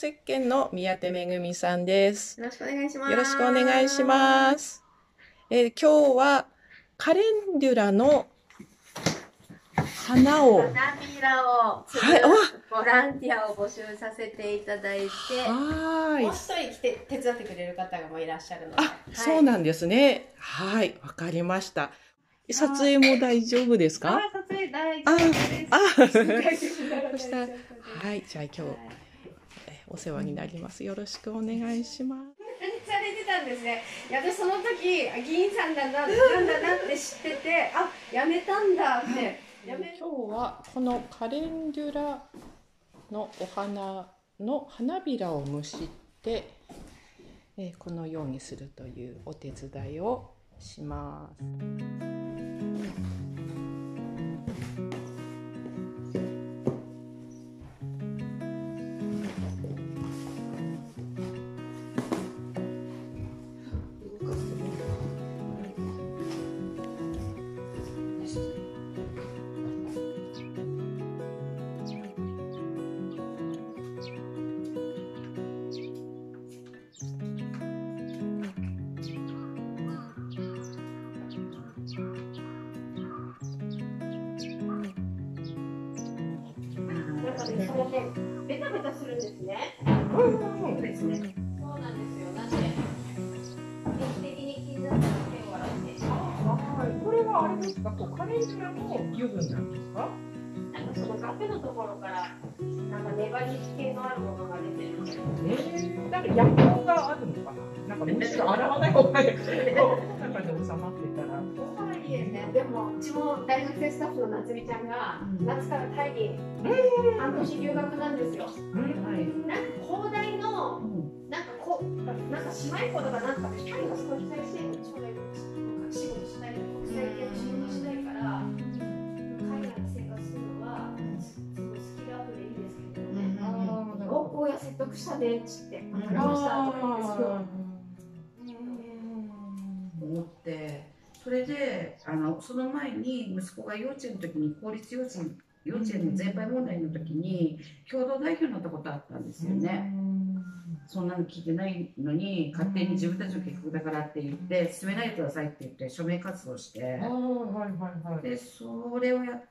石鹸の宮手めぐみさんです。よろしくお願いします。よろしくお願いします。えー今日はカレンデュラの花を、は花びらを作い、ボランティアを募集させていただいて、はーいもう。一人来て手伝ってくれる方がもういらっしゃるので。あ、そうなんですね。はい、わかりました。撮影も大丈夫ですあか撮影大丈夫です。ああそした らはい、じゃあ今日、えお世話になります。よろしくお願いします。されてたんですね。いや私その時あ議員さんだななんだなって知ってて、あやめたんだって。やめ今日はこのカレンデュラのお花の花びらを蒸して、えーこのようにするというお手伝いをします。ねそれねベタベタするん。ですね。そうですね。そうなん。ですよ。なん。で定期的に刻ん。だ手を洗って。はい、これはあれですか、こうカレンデュの油分なん。ですか。なん。かそのガペのところからなん。か粘り気のあるものが出てるん。ですよ。えー、なん。か薬効があるのかな。なん。かむしろ洗わない方がいい。中で収まってたら。ね。でもうちも大学生スタッフの夏美ちゃんがうん。夏からタイに半年留学なんですよ。はい。なんか広大のなんかこうなんか姉妹校とかなんかタイがすごい期待してる将来なんか仕事したい国際系の仕事したいから海外で生活するのはすごいスキルアップでいいですけどね。高校や説得したねっつって分かりましたとか言ってすごいれであのその前に息子が幼稚園の時に公立幼稚園幼稚園の全廃問題の時に共同代表になったことあったんですよね、そんなの聞いてないのに勝手に自分たちの結局だからって言って進めないでくださいって言って署名活動して。はいはいはい。でそれをやっ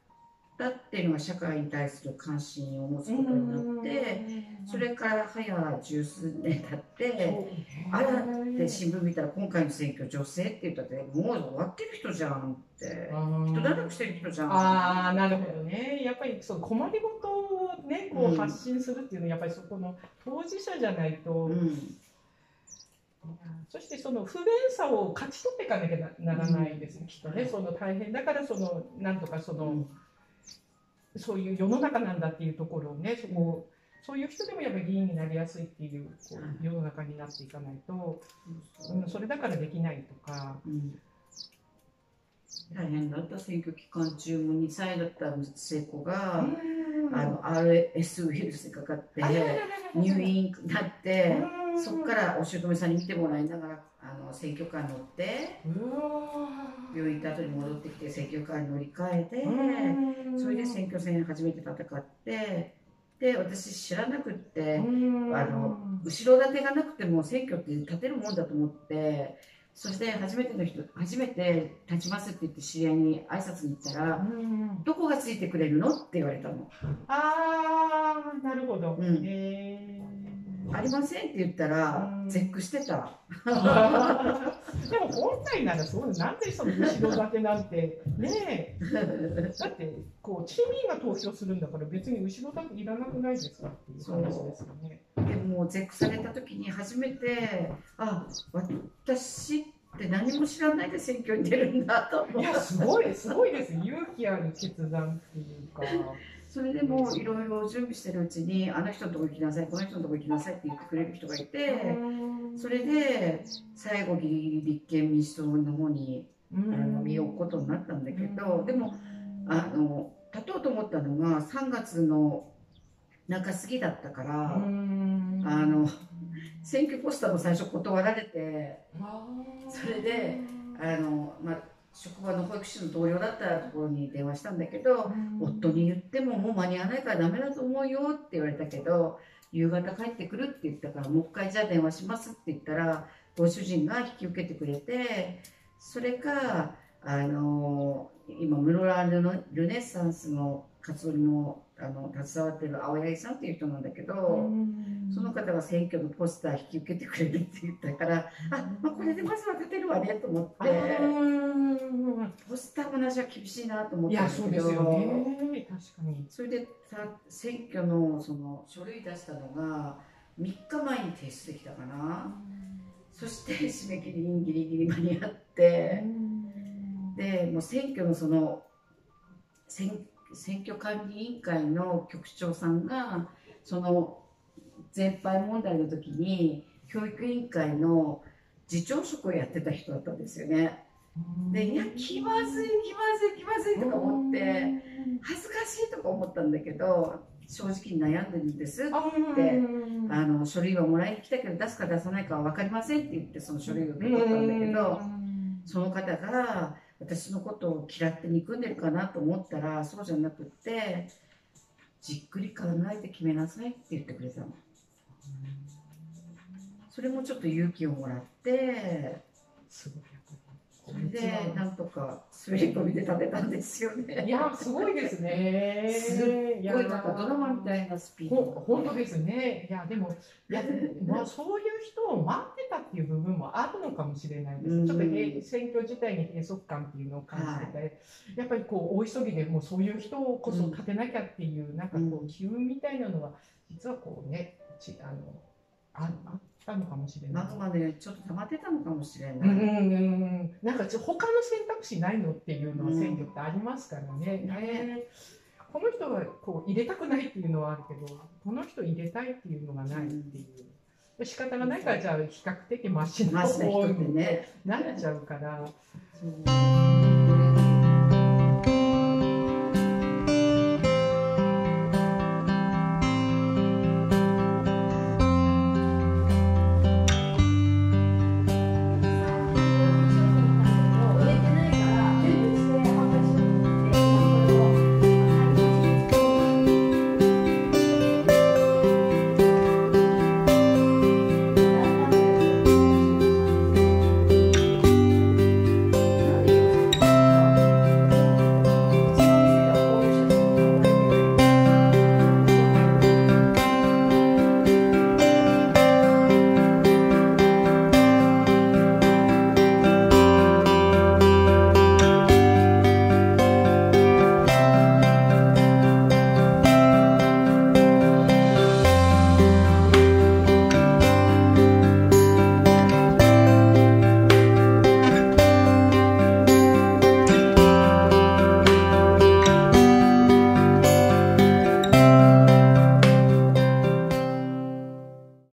たっていうのが社会に対する関心を持つことになってそれから早十数年経ってあらで新聞見たら今回の選挙女性って言ったってもう終わってる人じゃんって。人だらけしてる人じゃん。ああ、なるほどね。やっぱりそう困りごとをね、こうんう発信するっていうのはやっぱりそこの当事者じゃないと。うん。そしてその不便さを勝ち取っていかなきゃなならないですね、きっとね。その大変。だからそのなんとかその、そういう世の中なんだっていうところをね、そこそういう人でもやっぱり議員になりやすいっていうこう世の中になっていかないと、うん、それだからできないとか。うん。大変だった選挙期間中も2歳だった末子が、あの RS ウイルスにかかって入院になって、そこからお姑さんに見てもらいながらあの選挙カーに乗って病院行った後に戻ってきて選挙カーに乗り換えて、ーそれで選挙戦初めて戦ってで私知らなくって、うん。あの後ろ盾がなくても選挙って立てるもんだと思ってそして初めての人初めて立ちますって言って知り合いに挨拶に行ったらうん「どこがついてくれるの?」って言われたの。ああなるほど、うん。え「ありません」って言ったらうん。絶句してた。ーでも本来ならそうなんでその後ろ盾なんて。ねえ。だってこう市民が投票するんだから別に後ろ盾いらなくないですかっていう話ですよね。でも絶句された時に初めて「あ私って何も知らないで選挙に出るんだ」と思ったいやすごいすごいです。勇気ある決断っていうか。それでもいろいろ準備してるうちに「あの人のとこ行きなさいこの人のとこ行きなさい」って言ってくれる人がいてそれで最後ギリギリ立憲民主党の方にあの身を置くことになったんだけどでもあの立とうと思ったのが3月の中過ぎだったから、あの選挙ポスターも最初断られてそれであの、まあ、職場の保育士の同僚だったところに電話したんだけど、夫に言ってももう間に合わないからダメだと思うよって言われたけど夕方帰ってくるって言ったからもう一回じゃあ電話しますって言ったらご主人が引き受けてくれてそれかあの今室蘭ルネルネッサンスの活動にもあの携わってる青柳さんっていう人なんだけど、その方が選挙のポスター引き受けてくれるって言ったからあ、まあ、これでまずは立てるわねと思って。ポスターも私は厳しいなと思っいやたんだけど。そうですよね。確かに。それでさ選挙のその書類出したのが3日前に提出できたかな。そして締め切りにギリギリ間に合って。でもう選挙のその選選挙管理委員会の局長さんがその全廃問題の時に教育委員会の次長職をやってた人だったんですよね。でいや気まずい気まずい気まずいとか思って恥ずかしいとか思ったんだけど正直に悩んでるんですってあの書類はもらいに来たけど出すか出さないかは分かりませんって言ってその書類を受け取ったんだけどその方が私のことを嫌って憎んでるかなと思ったらそうじゃなくってじっくり考えて決めなさいって言ってくれたの。それもちょっと勇気をもらってすごいでなんとか滑り込みで食べたんですよね。いやすごいですね。すっごいなんか。ドラマみたいなスピード。ほ本当ですね。いやでもいやまあそういう人を待ってたっていう部分もあるのかもしれないです。うん。ちょっと閉選挙自体に閉塞感っていうのを感じてて、やっぱりこう大急ぎでもうそういう人こそ立てなきゃっていう、なんかこう機運みたいなのは実はこうねちあのああったのかもしれない。マグマでちょっと溜まってたのかもしれない、うんうんうん、なんかちょ他の選択肢ないのっていうのは選挙ってありますからね。ねこの人はこう入れたくないっていうのはあるけど、この人入れたいっていうのがないっていう。仕方がないからじゃあ比較的マシな方にねなっちゃうから。